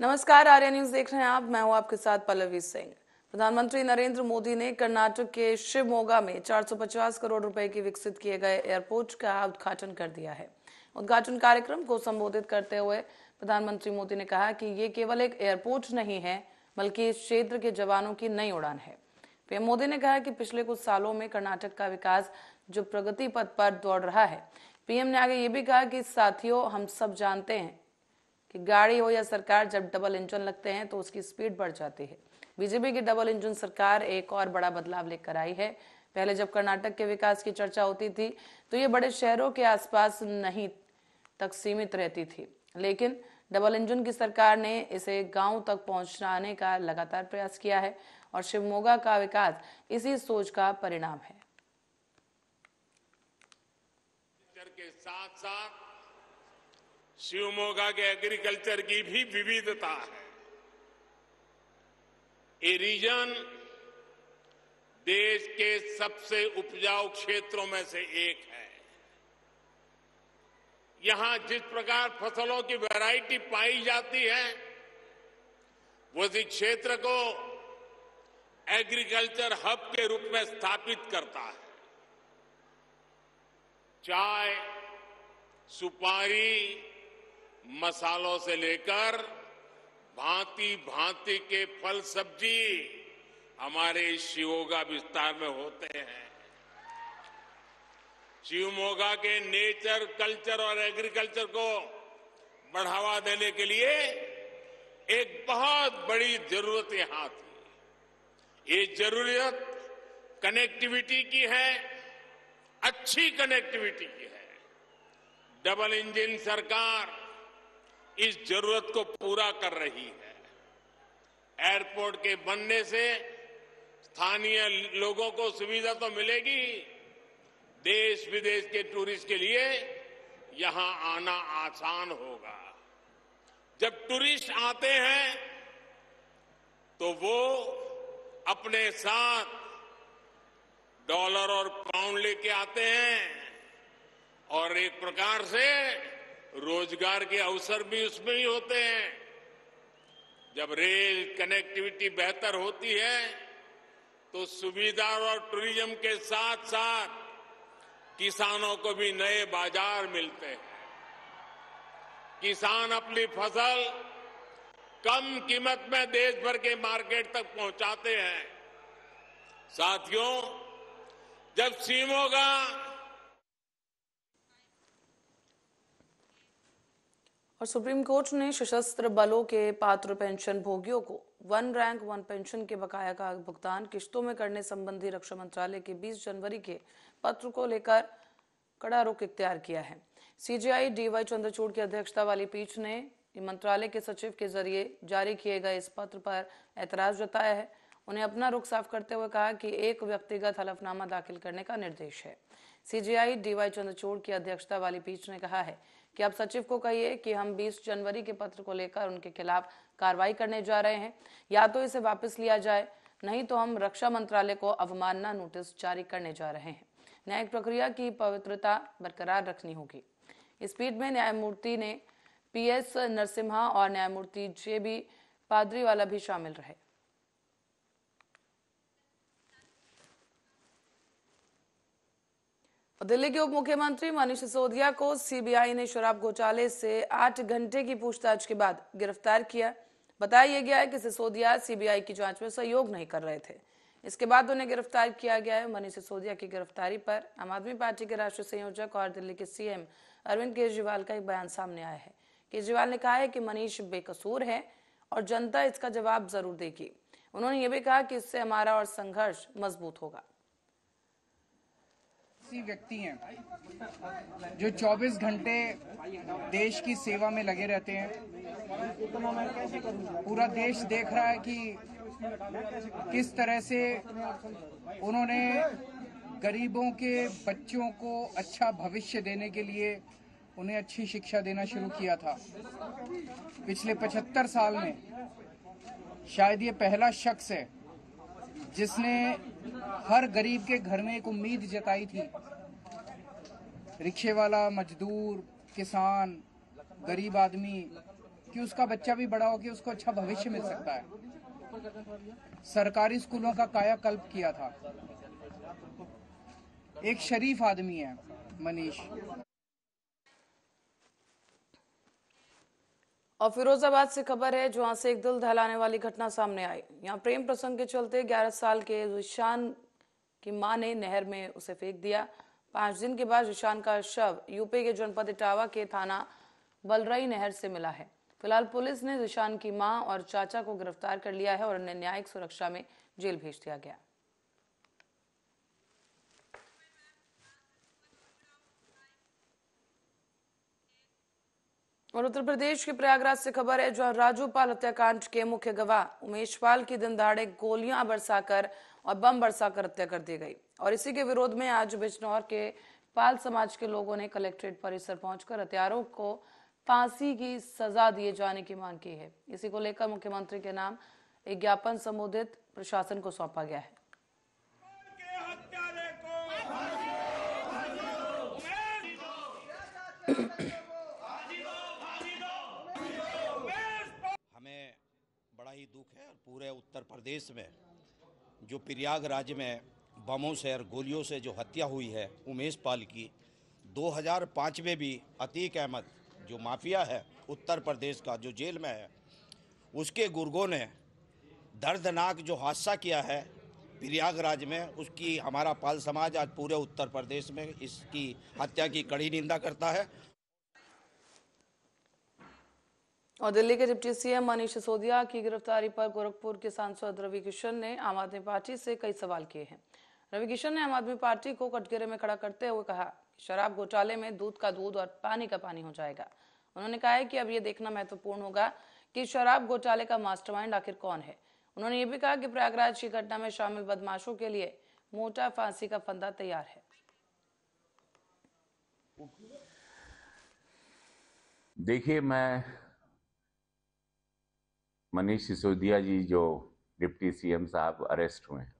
नमस्कार, आर्या न्यूज़ देख रहे हैं आप। मैं हूँ आपके साथ पल्लवी सिंह। प्रधानमंत्री नरेंद्र मोदी ने कर्नाटक के शिवमोगा में 450 करोड़ रुपए की विकसित किए गए एयरपोर्ट का उद्घाटन कर दिया है। उद्घाटन कार्यक्रम को संबोधित करते हुए प्रधानमंत्री मोदी ने कहा कि ये केवल एक एयरपोर्ट नहीं है, बल्कि इस क्षेत्र के जवानों की नई उड़ान है। पीएम मोदी ने कहा कि पिछले कुछ सालों में कर्नाटक का विकास जो प्रगति पथ पर दौड़ रहा है, पीएम ने आगे ये भी कहा कि साथियों, हम सब जानते हैं कि गाड़ी हो या सरकार जब डबल इंजन लगते हैं तो उसकी स्पीड बढ़ जाती है। बीजेपी की डबल इंजन सरकार एक और बड़ा बदलाव लेकर आई है। पहले जब कर्नाटक के विकास की चर्चा होती थी तो ये बड़े शहरों के आसपास नहीं तक सीमित रहती थी। लेकिन डबल इंजन की सरकार ने इसे गाँव तक पहुँचाने का लगातार प्रयास किया है और शिवमोगा का विकास इसी सोच का परिणाम है। के साथ साथ शिवमोगा के एग्रीकल्चर की भी विविधता है। ये रीजन देश के सबसे उपजाऊ क्षेत्रों में से एक है। यहाँ जिस प्रकार फ़सलों की वैरायटी पाई जाती है, वो इस क्षेत्र को एग्रीकल्चर हब के रूप में स्थापित करता है। चाय, सुपारी मसालों से लेकर भांति भांति के फल सब्ज़ी हमारे शिवोगा विस्तार में होते हैं। शिवमोगा के नेचर, कल्चर और एग्रीकल्चर को बढ़ावा देने के लिए एक बहुत बड़ी ज़रूरत यहाँ थी। ये ज़रूरत कनेक्टिविटी की है, अच्छी कनेक्टिविटी की है। डबल इंजन सरकार इस ज़रूरत को पूरा कर रही है। एयरपोर्ट के बनने से स्थानीय लोगों को सुविधा तो मिलेगी। देश विदेश के टूरिस्ट के लिए यहाँ आना आसान होगा। जब टूरिस्ट आते हैं तो वो अपने साथ डॉलर और पाउंड लेके आते हैं और एक प्रकार से रोज़गार के अवसर भी उसमें ही होते हैं। जब रेल कनेक्टिविटी बेहतर होती है तो सुविधा और टूरिज़्म के साथ साथ किसानों को भी नए बाज़ार मिलते हैं। किसान अपनी फ़सल कम कीमत में देश भर के मार्केट तक पहुंचाते हैं। साथियों, जब सीमोगा और सुप्रीम कोर्ट ने सशस्त्र बलों के पात्र पेंशन भोगियों को वन रैंक, वन पेंशन के बकाया का भुगतान किश्तों में करने संबंधी रक्षा मंत्रालय के 20 जनवरी के पत्र को लेकर कड़ा रुख इख्तियार किया है। सीजीआई डीवाई चंद्रचूड़ की अध्यक्षता वाली पीठ ने मंत्रालय के सचिव के ज़रिए जारी किए गए इस पत्र पर ऐतराज जताया है। उन्हें अपना रुख साफ़ करते हुए कहा कि एक व्यक्तिगत हलफनामा दाखिल करने का निर्देश है। सीजीआई डीवाई चंद्रचूड़ की अध्यक्षता वाली पीठ ने कहा है कि अब सचिव को कहिए कि हम 20 जनवरी के पत्र को लेकर उनके खिलाफ कार्रवाई करने जा रहे हैं। या तो इसे वापस लिया जाए, नहीं तो हम रक्षा मंत्रालय को अवमानना नोटिस जारी करने जा रहे हैं। न्यायिक प्रक्रिया की पवित्रता बरकरार रखनी होगी। इस पीठ में न्यायमूर्ति ने पीएस नरसिम्हा और न्यायमूर्ति जे बी पादरीवाला भी शामिल रहे। दिल्ली के उप मुख्यमंत्री मनीष सिसोदिया को सीबीआई ने शराब घोटाले से आठ घंटे की पूछताछ के बाद गिरफ़्तार किया। बताया गया है कि सिसोदिया सीबीआई की जाँच में सहयोग नहीं कर रहे थे। इसके बाद उन्हें गिरफ़्तार किया गया है। मनीष सिसोदिया की गिरफ्तारी पर आम आदमी पार्टी के राष्ट्रीय संयोजक और दिल्ली के सीएम अरविंद केजरीवाल का एक बयान सामने आया है। केजरीवाल ने कहा है कि मनीष बेकसूर है और जनता इसका जवाब ज़रूर देगी। उन्होंने ये भी कहा कि इससे हमारा और संघर्ष मज़बूत होगा। ऐसी व्यक्ति हैं जो 24 घंटे देश की सेवा में लगे रहते हैं। पूरा देश देख रहा है कि किस तरह से उन्होंने गरीबों के बच्चों को अच्छा भविष्य देने के लिए उन्हें अच्छी शिक्षा देना शुरू किया था। पिछले 75 साल में शायद ये पहला शख्स है जिसने हर गरीब के घर में एक उम्मीद जताई थी। रिक्शे वाला मजदूर, किसान, गरीब आदमी, कि उसका बच्चा भी बड़ा हो, कि उसको अच्छा भविष्य मिल सकता है। सरकारी स्कूलों का कायाकल्प किया था। एक शरीफ आदमी है, मनीष। और फिरोजाबाद से खबर है, जहाँ से एक दिल दहलाने वाली घटना सामने आई। यहाँ प्रेम प्रसंग के चलते 11 साल के जिशान की माँ ने नहर में उसे फेंक दिया। पाँच दिन के बाद जिशान का शव यूपी के जनपद इटावा के थाना बलरई नहर से मिला है। फ़िलहाल पुलिस ने जिशान की माँ और चाचा को गिरफ़्तार कर लिया है और उन्हें न्यायिक सुरक्षा में जेल भेज दिया गया। और उत्तर प्रदेश के प्रयागराज से खबर है जहाँ राजू पाल हत्याकांड के मुख्य गवाह उमेश पाल की दिन दहाड़े गोलियाँ बरसाकर और बम बरसाकर हत्या कर दी गई। और इसी के विरोध में आज बिजनौर के पाल समाज के लोगों ने कलेक्ट्रेट परिसर पहुंचकर हत्यारों को फांसी की सजा दिए जाने की मांग की है। इसी को लेकर मुख्यमंत्री के नाम एक ज्ञापन संबोधित प्रशासन को सौंपा गया है हमें बड़ा ही दुख है और पूरे उत्तर प्रदेश में जो प्रयाग राज्य में बमों से और गोलियों से जो हत्या हुई है, उमेश पाल की 2005 में भी अतीक अहमद जो माफिया है उत्तर प्रदेश का, जो जेल में है, उसके गुर्गों ने दर्दनाक जो हादसा किया है प्रयागराज में, उसकी हमारा पाल समाज आज पूरे उत्तर प्रदेश में इसकी हत्या की कड़ी निंदा करता है। और दिल्ली के डिप्टी सीएम मनीष सिसोदिया की गिरफ्तारी पर गोरखपुर के सांसद रवि किशन ने आम आदमी पार्टी से कई सवाल किए हैं। रवि किशन ने आम आदमी पार्टी को कटघरे में खड़ा करते हुए कहा शराब घोटाले में दूध का दूध और पानी का पानी हो जाएगा। उन्होंने कहा है कि अब ये देखना महत्वपूर्ण होगा कि शराब घोटाले का मास्टरमाइंड आखिर कौन है। उन्होंने ये भी कहा कि प्रयागराज की घटना में शामिल बदमाशों के लिए मोटा फांसी का फंदा तैयार है। देखिए, मैं मनीष सिसोदिया जी जो डिप्टी सीएम साहब अरेस्ट हुए हैं।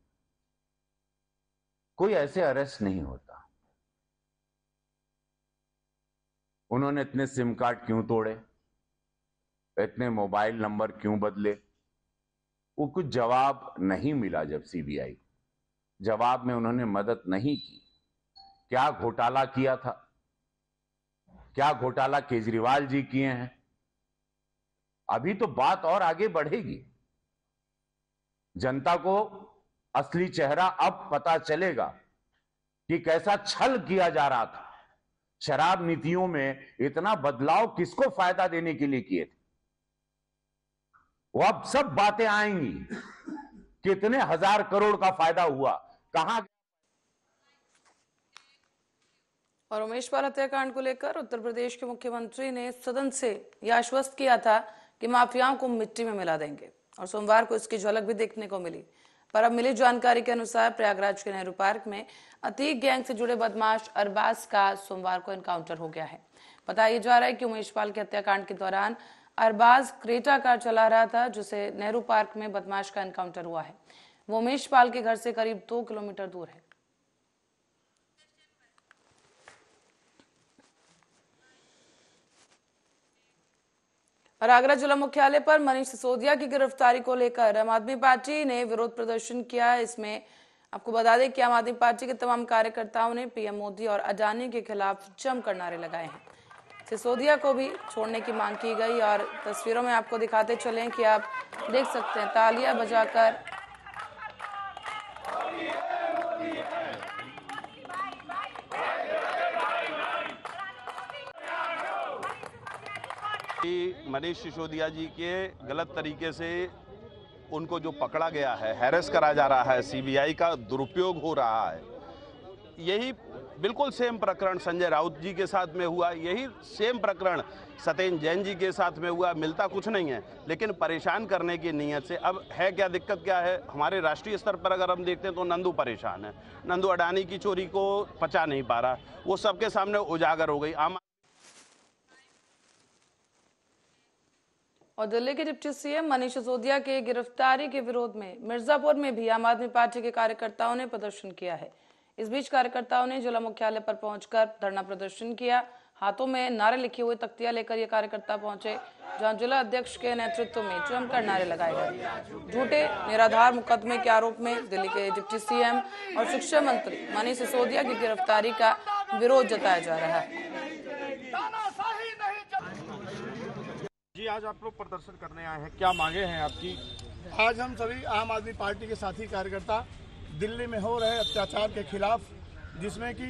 कोई ऐसे अरेस्ट नहीं होता। उन्होंने इतने सिम कार्ड क्यों तोड़े? इतने मोबाइल नंबर क्यों बदले? वो कुछ जवाब नहीं मिला जब सीबीआई जवाब में उन्होंने मदद नहीं की। क्या घोटाला किया था? क्या घोटाला केजरीवाल जी किए हैं? अभी तो बात और आगे बढ़ेगी। जनता को असली चेहरा अब पता चलेगा कि कैसा छल किया जा रहा था। शराब नीतियों में इतना बदलाव किसको फ़ायदा देने के लिए किए थे? वो अब सब बातें आएँगी। कितने हज़ार करोड़ का फ़ायदा हुआ? कहाँ और उमेश पाल हत्याकांड को लेकर उत्तर प्रदेश के मुख्यमंत्री ने सदन से यह आश्वस्त किया था कि माफियाओं को मिट्टी में मिला देंगे। और सोमवार को इसकी झलक भी देखने को मिली। पर अब मिली जानकारी के अनुसार प्रयागराज के नेहरू पार्क में अतीक गैंग से जुड़े बदमाश अरबाज का सोमवार को एनकाउंटर हो गया है। बताया जा रहा है कि उमेश पाल के हत्याकांड के दौरान अरबाज क्रेटा कार चला रहा था, जिसे नेहरू पार्क में बदमाश का एनकाउंटर हुआ है। वो उमेश पाल के घर से करीब दो किलोमीटर दूर है। और आगरा जिला मुख्यालय पर मनीष सिसोदिया की गिरफ्तारी को लेकर आम आदमी पार्टी ने विरोध प्रदर्शन किया इसमें आपको बता दें कि आम आदमी पार्टी के तमाम कार्यकर्ताओं ने पीएम मोदी और अडानी के खिलाफ जमकर नारे लगाए हैं। सिसोदिया को भी छोड़ने की मांग की गई और तस्वीरों में आपको दिखाते चले कि आप देख सकते हैं तालियाँ बजाकर। मनीष सिसोदिया जी के गलत तरीके से उनको जो पकड़ा गया है हैरेस करा जा रहा है सीबीआई का दुरुपयोग हो रहा है। यही बिल्कुल सेम प्रकरण संजय राउत जी के साथ में हुआ, यही सेम प्रकरण सत्येंद्र जैन जी के साथ में हुआ, मिलता कुछ नहीं है। लेकिन परेशान करने की नीयत से, अब है क्या, दिक्कत क्या है? हमारे राष्ट्रीय स्तर पर अगर हम देखते हैं तो नंदू परेशान है। नंदू अडानी की चोरी को पचा नहीं पा रहा। वो सबके सामने उजागर हो गई। आम और दिल्ली के डिप्टी सीएम मनीष सिसोदिया के गिरफ्तारी के विरोध में मिर्जापुर में भी आम आदमी पार्टी के कार्यकर्ताओं ने प्रदर्शन किया है। इस बीच कार्यकर्ताओं ने जिला मुख्यालय पर पहुंचकर धरना प्रदर्शन किया। हाथों में नारे लिखे हुए तख्तियाँ लेकर ये कार्यकर्ता पहुँचे, जहाँ जिला अध्यक्ष के नेतृत्व में जमकर नारे लगाए गए। झूठे, निराधार मुकदमे के आरोप में दिल्ली के डिप्टी सीएम और शिक्षा मंत्री मनीष सिसोदिया की गिरफ्तारी का विरोध जताया जा रहा है। जी, आज आप लोग प्रदर्शन करने आए हैं। क्या मांगे हैं आपकी? आज हम सभी आम आदमी पार्टी के साथी कार्यकर्ता दिल्ली में हो रहे अत्याचार के खिलाफ, जिसमें कि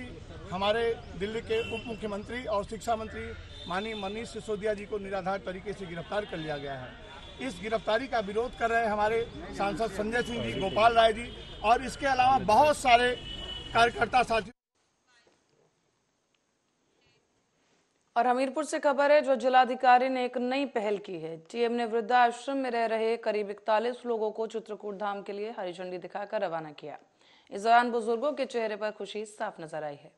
हमारे दिल्ली के उप मुख्यमंत्री और शिक्षा मंत्री माननीय मनीष सिसोदिया जी को निराधार तरीके से गिरफ़्तार कर लिया गया है। इस गिरफ्तारी का विरोध कर रहे हमारे सांसद संजय सिंह जी, गोपाल राय जी और इसके अलावा बहुत सारे कार्यकर्ता साथी और हमीरपुर से खबर है, जो जिलाधिकारी ने एक नई पहल की है। टीएम ने वृद्धाश्रम में रह रहे करीब इकतालीस लोगों को चित्रकूट धाम के लिए हरी झंडी दिखाकर रवाना किया। इस दौरान बुज़ुर्गों के चेहरे पर खुशी साफ़ नज़र आई है।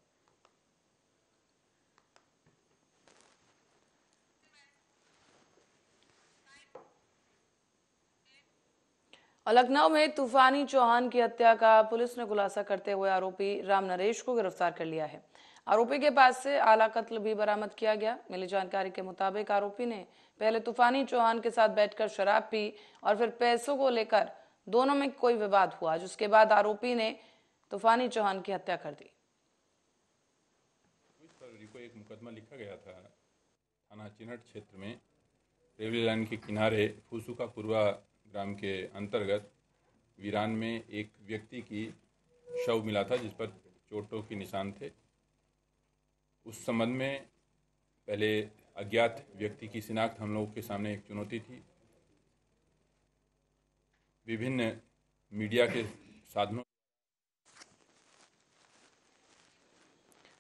लखनऊ में तूफानी चौहान की हत्या का पुलिस ने खुलासा करते हुए आरोपी राम नरेश को गिरफ़्तार कर लिया है। आरोपी के पास से आला कत्ल भी बरामद किया गया। मिली जानकारी के मुताबिक आरोपी ने पहले तूफानी चौहान के साथ बैठकर शराब पी और फिर पैसों को लेकर दोनों में कोई विवाद हुआ, जिसके बाद आरोपी ने तूफानी चौहान की हत्या कर दी। को एक मुकदमा लिखा गया था। थाना चिनट क्षेत्र में रेलवे लाइन के किनारे फूसुका पूर्वा ग्राम के अंतर्गत वीरान में एक व्यक्ति की शव मिला था, जिस पर चोटों के निशान थे। उस संबंध में पहले अज्ञात व्यक्ति की शिनाख्त हम लोगों के सामने एक चुनौती थी। विभिन्न मीडिया के साधनों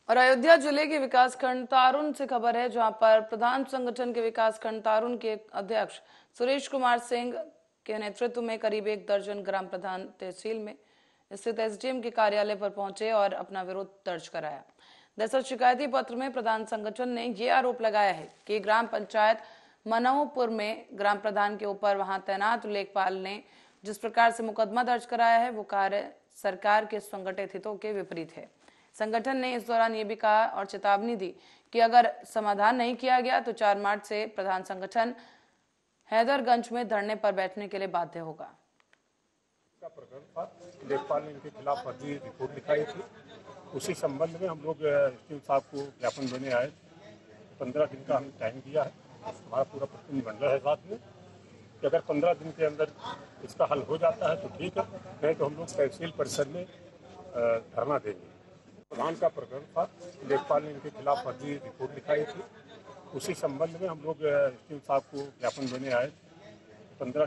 और अयोध्या ज़िले के विकास खंड तारुण से खबर है, जहाँ पर प्रधान संगठन के विकास खंड तारुण के अध्यक्ष सुरेश कुमार सिंह के नेतृत्व में करीब एक दर्जन ग्राम प्रधान तहसील में स्थित एसडीएम के कार्यालय पर पहुँचे और अपना विरोध दर्ज कराया। दरअसल शिकायती पत्र में प्रधान संगठन ने ये आरोप लगाया है कि ग्राम पंचायत मनोहपुर में ग्राम प्रधान के ऊपर वहाँ तैनात लेखपाल ने जिस प्रकार से मुकदमा दर्ज कराया है, वो कार्य सरकार के संगठित हितों के विपरीत है। संगठन ने इस दौरान ये भी कहा और चेतावनी दी कि अगर समाधान नहीं किया गया तो 4 मार्च से प्रधान संगठन हैदरगंज में धरने पर बैठने के लिए बाध्य होगा। लेखपाल ने इनके खिलाफ फर्जी रिपोर्ट लिखाई थी। उसी संबंध में हम लोग एस साहब को ज्ञापन देने आए। पंद्रह दिन का हमने टाइम दिया है। हमारा पूरा प्रतिनिधिमंडल है साथ में। कि अगर पंद्रह दिन के अंदर इसका हल हो जाता है तो ठीक है। नहीं तो हम लोग तहसील परिसर में धरना देंगे। प्रधान का प्रकरण था। लेखपाल ने इनके खिलाफ फर्जी रिपोर्ट लिखाई थी। उसी संबंध में हम लोग एस साहब को ज्ञापन देने आए। पंद्रह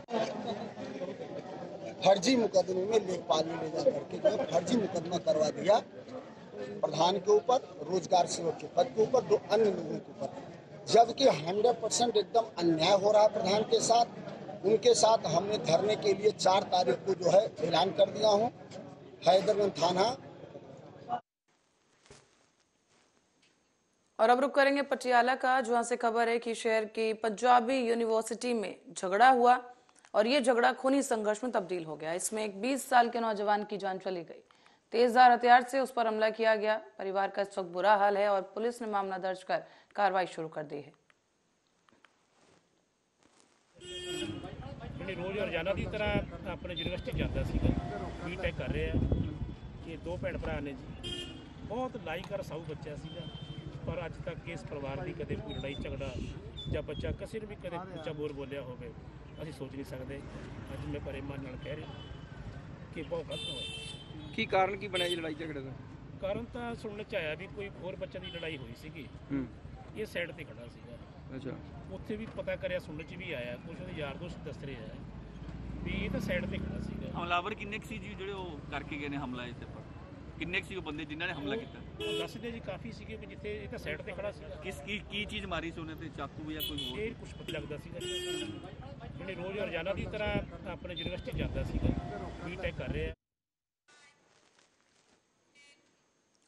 फर्जी मुकदमे में लेखपाल ने ले जा करके जो फर्जी मुकदमा करवा दिया। प्रधान के ऊपर, रोज़गार सेवक के पद के ऊपर, दो अन्य लोगों के ऊपर। जबकि हंड्रेड परसेंट एकदम अन्याय हो रहा है प्रधान के साथ, उनके साथ हमने धरने के लिए चार तारीख को जो है ऐलान कर दिया हूँ। हैदरगंज थाना। और अब रुक करेंगे पटियाला का, जहाँ से खबर है कि शहर की पंजाबी यूनिवर्सिटी में झगड़ा हुआ और ये झगड़ा खूनी संघर्ष में तब्दील हो गया। इसमें एक 20 साल के नौजवान की जान चली गई। तेजधार हथियार से उस पर हमला किया गया परिवार का इस वक्त बुरा हाल है और पुलिस ने मामला दर्ज कर कार्रवाई शुरू कर दी है ਜਿਹੜੇ ਰੋਜ਼ ਰੋਜ਼ਾਨਾ ਦੀ ਤਰ੍ਹਾਂ ਆਪਣੇ ਯੂਨੀਵਰਸਿਟੀ ਜਾਂਦਾ ਸੀਗਾ ਬੀਟੈਕ ਕਰ ਰਿਹਾ ਇਹ ਦੋ ਭੈਣ ਭਰਾ ਨੇ ਜੀ ਬਹੁਤ ਲਾਈਕ ਔਰ ਸਾਊ ਬੱਚਾ ਸੀਗਾ ਪਰ ਅੱਜ ਤੱਕ ਇਸ ਪਰਿਵਾਰ ਦੀ ਕਦੇ ਕੋਈ ਲੜਾਈ ਝਗੜਾ ਜਾਂ ਬੱਚਾ ਕਿਸੇ ਨੂੰ ਵੀ ਕਦੇ ਉੱਚਾ ਬੋਲ ਬੋਲਿਆ ਹੋਵੇ ਅਸੀਂ ਸੋਚ ਨਹੀਂ ਸਕਦੇ ਅੱਜ ਮੈਂ ਪਰੇ ਮਨ ਨਾਲ ਕਹਿ ਰਿਹਾ ਕਿ ਬਹੁਤ ਗਲਤ ਹੋਇਆ ਕੀ ਕਾਰਨ ਕੀ ਬਣਿਆ ਜੀ ਲੜਾਈ ਝਗੜੇ ਦਾ? ਕਾਰਨ ਤਾਂ ਸੁਣਨ ਚ ਆਇਆ ਵੀ ਕੋਈ ਹੋਰ ਬੱਚੇ ਦੀ ਲੜਾਈ ਹੋਈ ਸੀਗੀ। ਹੂੰ। ਇਹ ਸਾਈਡ ਤੇ ਖੜਾ ਸੀਗਾ। ਅੱਛਾ। ਉੱਥੇ ਵੀ ਪਤਾ ਕਰਿਆ ਸੁਣਨ ਚ ਵੀ ਆਇਆ ਕੁਝ ਉਹਦੇ ਯਾਰ ਦੋਸਤ ਦੱਸ ਰਹੇ ਆ ਵੀ ਇਹ ਤਾਂ ਸਾਈਡ ਤੇ ਖੜਾ ਸੀਗਾ। ਹਮਲਾਵਰ ਕਿੰਨੇ ਕੁ ਸੀ ਜੀ ਜਿਹੜੇ ਉਹ ਕਰਕੇ ਗਏ ਨੇ ਹਮਲਾ ਇਸ ਤੇ? ਪਰ ਕਿੰਨੇ ਕੁ ਸੀ ਉਹ ਬੰਦੇ ਜਿਨ੍ਹਾਂ ਨੇ ਹਮਲਾ ਕੀਤਾ? ਉਹ ਦੱਸਦੇ ਜੀ ਕਾਫੀ ਸੀਗੇ ਵੀ ਜਿੱਥੇ ਇਹ ਤਾਂ ਸਾਈਡ ਤੇ ਖੜਾ ਸੀ ਕਿਸ ਕੀ ਕੀ ਚੀਜ਼ ਮਾਰੀ ਸੀ ਉਹਨੇ ਤੇ ਚਾਕੂ ਜਾਂ ਕੋਈ ਹੋਰ? ਇਹ ਕੁਝ ਪਤਾ ਲੱਗਦਾ ਸੀਗਾ ਜਿਹੜੇ ਰੋਜ਼ ਰੋਜ਼ਾਨਾ ਦੀ ਤਰ੍ਹਾਂ ਆਪਣੇ ਯੂਨੀਵਰਸਿਟੀ ਜਾਂਦਾ ਸੀਗਾ ਬੀਟੈਕ ਕਰ ਰਿਹਾ।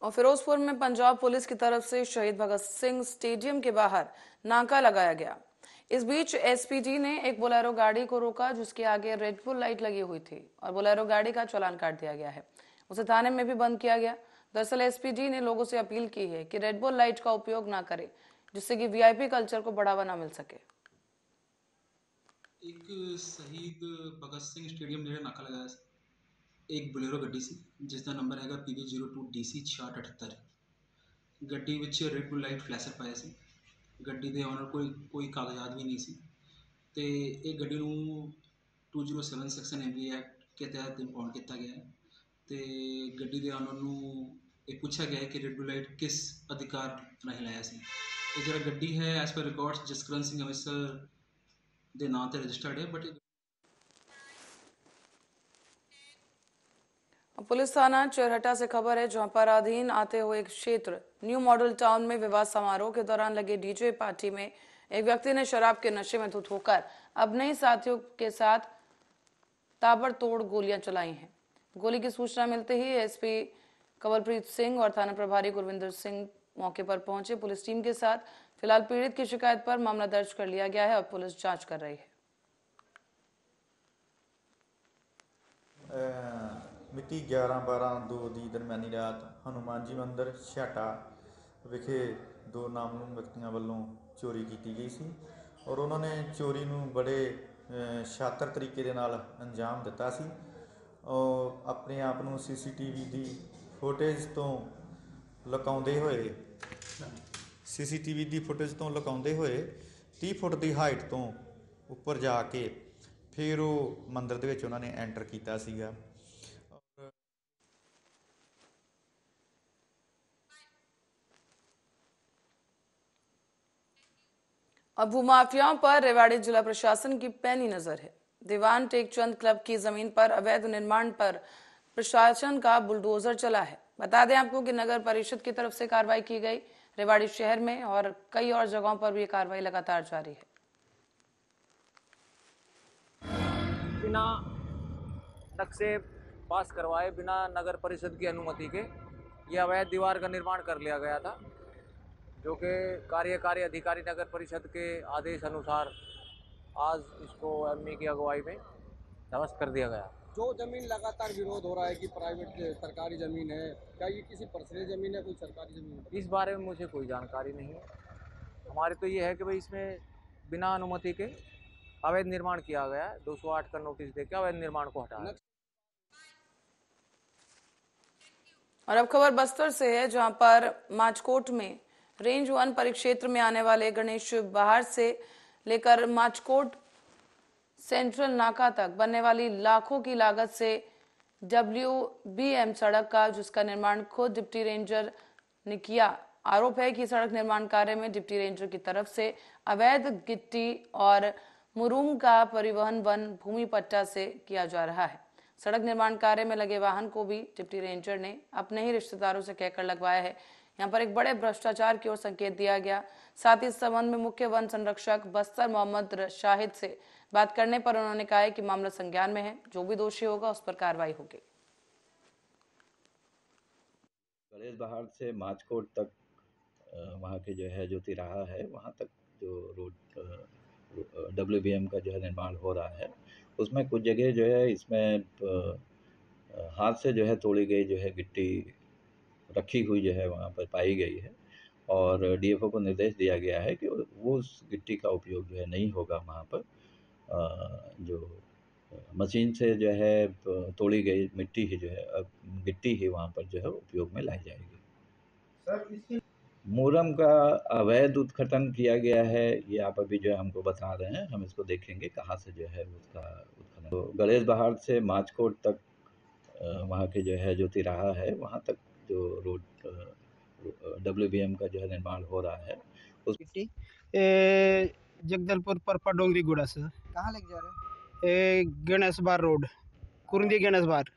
और फिरोजपुर में पंजाब पुलिस की तरफ़ से शहीद भगत सिंह स्टेडियम के बाहर नाका लगाया गया। इस बीच एसपीटी ने एक बोलेरो गाड़ी को रोका, जिसके आगे रेड बुल लाइट लगी हुई थी और बोलेरो गाड़ी का चालान काट दिया गया है। उसे थाने में भी बंद किया गया। दरअसल एसपीटी ने लोगों से अपील की है कि रेड बुल लाइट का उपयोग ना करें, जिससे कि वीआईपी कल्चर को बढ़ावा ना मिल सके। एक शहीद भगत सिंह स्टेडियम नाका लगाया ਇੱਕ ਬੁਲੇਰੋ ਗੱਡੀ ਸੀ ਜਿਸ ਦਾ ਨੰਬਰ ਹੈਗਾ PB02 DC 6678 ਗੱਡੀ ਵਿੱਚ ਰੈੱਡ ਬੁਲ ਲਾਈਟ ਫਲੈਸ਼ਰ ਪਾਇਆ ਸੀ ਗੱਡੀ ਦੇ ਓਨਰ ਕੋਈ ਕੋਈ ਕਾਗਜ਼ਾਤ ਵੀ ਨਹੀਂ ਸੀ ਤੇ ਇਹ ਗੱਡੀ ਨੂੰ 2077 ਸੈਕਸ਼ਨ ਐਮਵੀ ਐਕਟ ਕੇ ਤਹਿਤ ਇੰਪਾਊਂਡ ਕੀਤਾ ਗਿਆ ਹੈ ਤੇ ਗੱਡੀ ਦੇ ਓਨਰ ਨੂੰ ਇਹ ਪੁੱਛਿਆ ਗਿਆ ਹੈ ਕਿ ਰੈੱਡ ਬੁਲ ਲਾਈਟ ਕਿਸ ਅਧਿਕਾਰ ਰਾਹੀਂ ਲਾਇਆ ਸੀ ਇਹ ਜਿਹੜਾ ਗੱਡੀ ਹੈ as per records Jaskaran Singh Amritsar ਦੇ ਨਾਂ ਤੇ ਰਜਿਸਟਰਡ ਹੈ ਬਟ पुलिस थाना चरहटा से खबर है, जहाँ पर अधीन आते हुए एक क्षेत्र, न्यू मॉडल टाउन में विवाह समारोह के दौरान लगे डीजे पार्टी में एक व्यक्ति ने शराब के नशे में धुत होकर अपने ही साथियों के साथ ताबड़तोड़ गोलियाँ चलाई हैं। गोली की सूचना मिलते ही एसपी कंवलप्रीत सिंह और थाना प्रभारी गुरविंदर सिंह मौके पर पहुँचे। पुलिस टीम के साथ फ़िलहाल पीड़ित की शिकायत पर मामला दर्ज कर लिया गया है और पुलिस जाँच कर रही है। ਅਹ ਮਿਤੀ 11 12 2 ਦੀ ਦਰਮਿਆਨੀ ਰਾਤ ਹਨੂਮਾਨ ਜੀ ਮੰਦਿਰ ਛਾਟਾ ਵਿਖੇ ਦੋ ਨਾਮਲੂਮ ਵਿਅਕਤੀਆਂ ਵੱਲੋਂ ਚੋਰੀ ਕੀਤੀ ਗਈ ਸੀ ਔਰ ਉਹਨਾਂ ਨੇ ਚੋਰੀ ਨੂੰ ਬੜੇ ਸ਼ਾਤਰ ਤਰੀਕੇ ਦੇ ਨਾਲ ਅੰਜਾਮ ਦਿੱਤਾ ਸੀ। ਔਰ ਆਪਣੇ ਆਪ ਨੂੰ ਸੀਸੀਟੀਵੀ ਦੀ ਫੁਟੇਜ ਤੋਂ ਲੁਕਾਉਂਦੇ ਹੋਏ, ਸੀਸੀਟੀਵੀ ਦੀ ਫੁਟੇਜ ਤੋਂ ਲੁਕਾਉਂਦੇ ਹੋਏ 30 ਫੁੱਟ ਦੀ ਹਾਈਟ ਤੋਂ ਉੱਪਰ ਜਾ ਕੇ ਫਿਰ ਉਹ ਮੰਦਿਰ ਦੇ ਵਿੱਚ ਉਹਨਾਂ ਨੇ ਐਂਟਰ ਕੀਤਾ ਸੀਗਾ। अब भूमाफियाओं पर रेवाड़ी जिला प्रशासन की पैनी नज़र है। दीवान टेकचंद क्लब की ज़मीन पर अवैध निर्माण पर प्रशासन का बुलडोजर चला है। बता दें आपको कि नगर परिषद की तरफ़ से कार्रवाई की गई। रेवाड़ी शहर में और कई और जगहों पर भी कार्रवाई लगातार जारी है। बिना नक्शे पास करवाए, बिना नगर परिषद की अनुमति के ये अवैध दीवार का निर्माण कर लिया गया था। जो कि कार्यकारी अधिकारी नगर परिषद के आदेश अनुसार आज इसको एमई की अगुवाई में ध्वस्त कर दिया गया। जो ज़मीन लगातार विरोध हो रहा है कि प्राइवेट सरकारी ज़मीन है क्या ये किसी पर्सनल ज़मीन है कोई सरकारी ज़मीन है? इस बारे में मुझे कोई जानकारी नहीं है। हमारे तो ये है कि भाई इसमें बिना अनुमति के अवैध निर्माण किया गया है। 208 का नोटिस देकर अवैध निर्माण को हटाया और अब खबर बस्तर से है जहाँ पर माचकोट में रेंज वन परिक्षेत्र में आने वाले गणेश बाहर से लेकर माचकोट, सेंट्रल नाका तक बनने वाली लाखों की लागत से डब्ल्यू बी एम सड़क का, जिसका निर्माण खुद डिप्टी रेंजर ने किया। आरोप है कि सड़क निर्माण कार्य में डिप्टी रेंजर की तरफ़ से अवैध गिट्टी और मुरूम का परिवहन वन भूमि पट्टा से किया जा रहा है। सड़क निर्माण कार्य में लगे वाहन को भी डिप्टी रेंजर ने अपने ही रिश्तेदारों से कहकर लगवाया है यहाँ पर एक बड़े भ्रष्टाचार की ओर संकेत दिया गया। साथ ही इस संबंध में मुख्य वन संरक्षक बस्तर मोहम्मद शाहिद से बात करने पर उन्होंने कहा है कि मामला संज्ञान में है। जो भी दोषी होगा उस पर कार्रवाई होगी। गणेश बहार से माचकोट तक वहाँ के जो है जो तिराहा है। वहाँ तक जो रोड डब्ल्यू बी का जो है, निर्माण हो रहा है। उसमें कुछ जगह जो है, इसमें हाथ से जो है, तोड़ी गई जो है, गिट्टी रखी हुई जो है वहाँ पर पाई गई है और डीएफओ को निर्देश दिया गया है कि वो उस गिट्टी का उपयोग जो है नहीं होगा वहाँ पर। जो मशीन से जो है तोड़ी गई मिट्टी ही जो है अब गिट्टी ही वहाँ पर जो है उपयोग में लाई जाएगी। मूरम का अवैध उत्खनन किया गया है ये आप अभी जो है हमको बता रहे हैं हम इसको देखेंगे कहाँ से जो है उसका उत्खनन। तो गणेश बहार से माचकोट तक वहाँ के जो है जो तिराहा है वहाँ तक जो रोड डब्ल्यू बी एम का जो है निर्माण हो रहा है उस जगदलपुर परपा डोंगरी गुड़ा से कहाँ लेके जा रहे हो? ए, Ganesh bar road Kurandi Ganesh bar.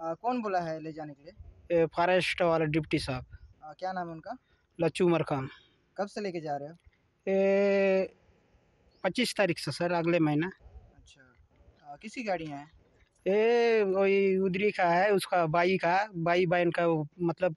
आ, कौन बोला है ले जाने के लिए? ए, फॉरेस्ट वाला डिप्टी साहब। क्या नाम है उनका? लच्चू उमर खान। कब से लेके जा रहे हो? ए, पच्चीस तारीख से सर अगले महीना। आ, किसी गाड़ी है? ए वही उधरी का है, उसका बाई का, बाई बहन का मतलब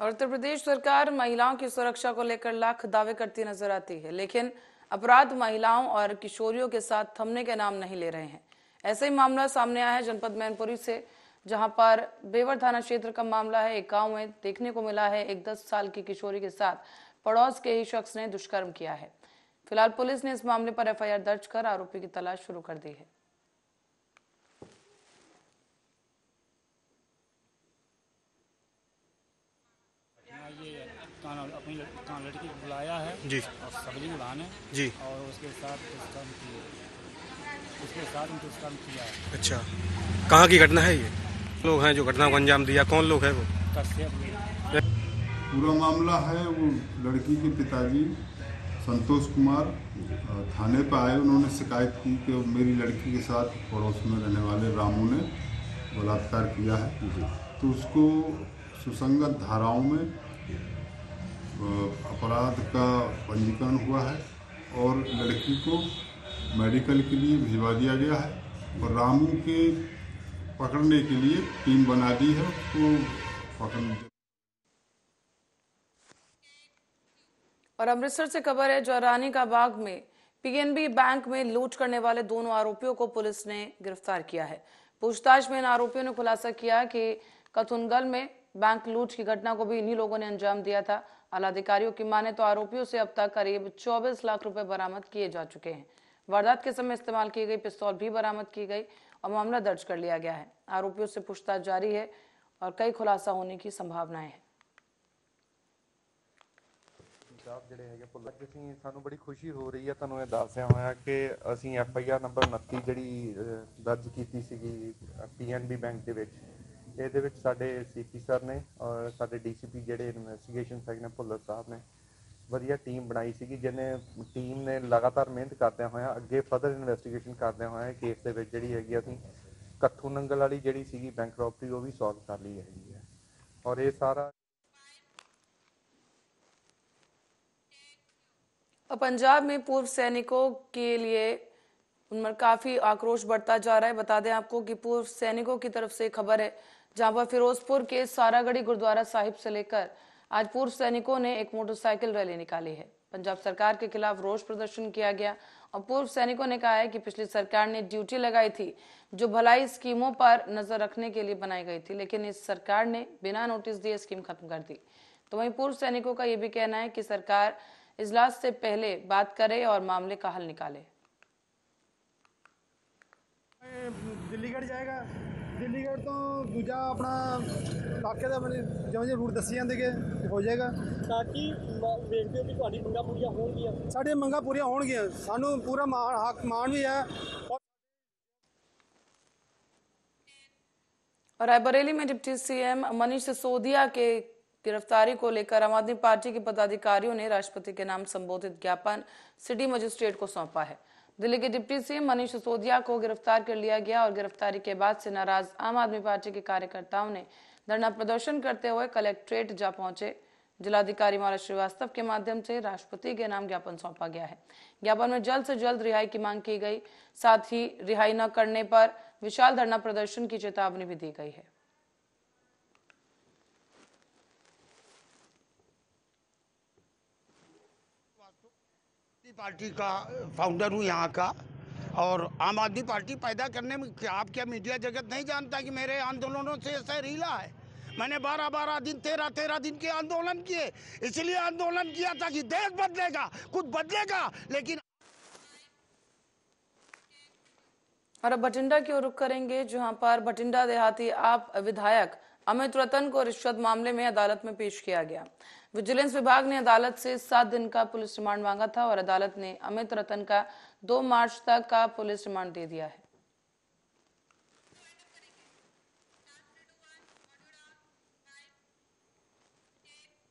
और उत्तर प्रदेश सरकार महिलाओं की सुरक्षा को लेकर लाख दावे करती नज़र आती है, लेकिन अपराध महिलाओं और किशोरियों के साथ थमने के नाम नहीं ले रहे हैं। ऐसे ही मामला सामने आया है जनपद मैनपुरी से, जहाँ पर बेवर थाना क्षेत्र का मामला है। एक गाँव में देखने को मिला है, एक 10 साल की किशोरी के साथ पड़ोस के ही शख्स ने दुष्कर्म किया है। फ़िलहाल पुलिस ने इस मामले पर एफआईआर दर्ज कर आरोपी की तलाश शुरू कर दी है। अपनी लड़की को बुलाया है जी। और उड़ाने जी। और उसके साथ दुष्कर्म किए। उसके साथ दुष्कर्म किया है। अच्छा। कहाँ की घटना है ये? लोग हैं जो घटना को अंजाम दिया? कौन लोग है वो? पूरा मामला है वो लड़की के पिताजी। संतोष कुमार थाने पर आए उन्होंने शिकायत की कि मेरी लड़की के साथ पड़ोस में रहने वाले रामू ने बलात्कार किया है। तो उसको सुसंगत धाराओं में अपराध का पंजीकरण हुआ है और लड़की को मेडिकल के लिए भिजवा दिया गया है और रामू के पकड़ने के लिए टीम बना दी है उसको पकड़ और अमृतसर से खबर है, जौरानी का बाग में पीएनबी बैंक में लूट करने वाले दोनों आरोपियों को पुलिस ने गिरफ़्तार किया है। पूछताछ में इन आरोपियों ने खुलासा किया कि कथुनगल में बैंक लूट की घटना को भी इन्हीं लोगों ने अंजाम दिया था। आला अधिकारियों की माने तो आरोपियों से अब तक करीब 24 लाख रुपए बरामद किए जा चुके हैं। वारदात के समय इस्तेमाल की गई पिस्तौल भी बरामद की गई और मामला दर्ज कर लिया गया है। आरोपियों से पूछताछ जारी है और कई खुलासा होने की संभावनाएँ हैं। ਜਿਹੜੇ ਹੈਗੇ ਪੁਲਿਸ ਅੱਜ ਅਸੀਂ, ਸਾਨੂੰ ਬੜੀ ਖੁਸ਼ੀ ਹੋ ਰਹੀ ਹੈ ਤੁਹਾਨੂੰ ਇਹ ਦੱਸਿਆ ਹੋਇਆ ਕਿ ਅਸੀਂ ਐਫ ਆਈ ਆਰ ਨੰਬਰ 29 ਜਿਹੜੀ ਦਰਜ ਕੀਤੀ ਸੀਗੀ ਪੀਐਨਬੀ ਬੈਂਕ ਦੇ ਵਿੱਚ। ਇਹਦੇ ਵਿੱਚ ਸਾਡੇ ਸੀਪੀ ਸਰ ਨੇ ਔਰ ਸਾਡੇ ਡੀਸੀਪੀ ਜਿਹੜੇ ਇਨਵੈਸਟੀਗੇਸ਼ਨ ਸੈਕ ਨੇ, ਭੁੱਲਰ ਸਾਹਿਬ ਨੇ, ਵਧੀਆ ਟੀਮ ਬਣਾਈ ਸੀਗੀ, ਜਿਹਨੇ ਟੀਮ ਨੇ ਲਗਾਤਾਰ ਮਿਹਨਤ ਕਰਦਿਆਂ ਹੋਇਆਂ, ਅੱਗੇ ਫਰਦਰ ਇਨਵੈਸਟੀਗੇਸ਼ਨ ਕਰਦਿਆਂ ਹੋਇਆਂ ਕੇਸ ਦੇ ਵਿੱਚ ਜਿਹੜੀ ਹੈਗੀ ਅਸੀਂ ਕੱਥੂ ਨੰਗਲ ਵਾਲੀ ਜਿਹੜੀ ਸੀਗੀ ਬੈਂਕ ਰੋਬਰੀ ਉਹ ਵੀ ਸੋਲਵ ਕਰ ਲਈ ਹੈਗੀ ਹੈ ਔਰ ਇਹ ਸਾਰਾ पंजाब में पूर्व सैनिकों के लिए उन पर काफ़ी आक्रोश बढ़ता जा रहा है। बता दें आपको कि पूर्व सैनिकों की तरफ़ से खबर है, जहाँ पर फिरोजपुर के सारागढ़ी गुरुद्वारा साहिब से लेकर आज पूर्व सैनिकों ने एक मोटरसाइकिल रैली निकाली है। पंजाब सरकार के खिलाफ रोष प्रदर्शन किया गया और पूर्व सैनिकों ने कहा है कि पिछली सरकार ने ड्यूटी लगाई थी, जो भलाई स्कीमों पर नज़र रखने के लिए बनाई गई थी, लेकिन इस सरकार ने बिना नोटिस दिए स्कीम खत्म कर दी। तो वहीं पूर्व सैनिकों का ये भी कहना है कि सरकार इजलास से पहले बात करे और मामले का हल निकाले ਦਿੱਲੀਗੜ੍ਹ ਜਾਏਗਾ ਦਿੱਲੀਗੜ੍ਹ ਤੋਂ ਦੂਜਾ ਆਪਣਾ ਇਲਾਕੇ ਦਾ ਮੈਨੂੰ ਜਿਵੇਂ ਜਿਵੇਂ ਰੂਟ ਦੱਸੀ ਜਾਂਦੇ ਕਿ ਹੋ ਜਾਏਗਾ ਤਾਂ ਕਿ ਵੇਖਦੇ ਹੋ ਕਿ ਤੁਹਾਡੀ ਮੰਗਾਂ ਪੂਰੀਆਂ ਹੋਣਗੀਆਂ ਸਾਡੀਆਂ ਮੰਗਾਂ ਪੂਰੀਆਂ ਹੋਣਗੀਆਂ ਸਾਨੂੰ ਪੂਰਾ ਮਾਣ ਹੱਕ ਮਾਣ ਵੀ ਹੈ और रायबरेली में डिप्टी सीएम मनीष सिसोदिया के गिरफ्तारी को लेकर आम आदमी पार्टी के पदाधिकारियों ने राष्ट्रपति के नाम संबोधित ज्ञापन सिटी मजिस्ट्रेट को सौंपा है। दिल्ली के डिप्टी सीएम मनीष सिसोदिया को गिरफ़्तार कर लिया गया और गिरफ्तारी के बाद से नाराज़ आम आदमी पार्टी के कार्यकर्ताओं ने धरना प्रदर्शन करते हुए कलेक्ट्रेट जा पहुँचे। जिलाधिकारी माला श्रीवास्तव के माध्यम से राष्ट्रपति के नाम ज्ञापन सौंपा गया है। ज्ञापन में जल्द से जल्द रिहाई की मांग की गई, साथ ही रिहाई न करने पर विशाल धरना प्रदर्शन की चेतावनी भी दी गई है। आदमी पार्टी का फाउंडर हूँ यहाँ का और आम आदमी पार्टी पैदा करने में क्या आप क्या मीडिया जगत नहीं जानता कि मेरे आंदोलनों से ऐसा रीला है? मैंने बारह बारह दिन तेरह तेरह दिन के आंदोलन किए। इसलिए आंदोलन किया था कि देश बदलेगा कुछ बदलेगा, लेकिन और अब बठिंडा की ओर रुख करेंगे, जहाँ पर बठिंडा देहाती आप विधायक अमित रतन को रिश्वत मामले में अदालत में पेश किया गया। विजिलेंस विभाग ने अदालत से सात दिन का पुलिस रिमांड मांगा था और अदालत ने अमित रतन का दो मार्च तक का पुलिस रिमांड दे दिया है।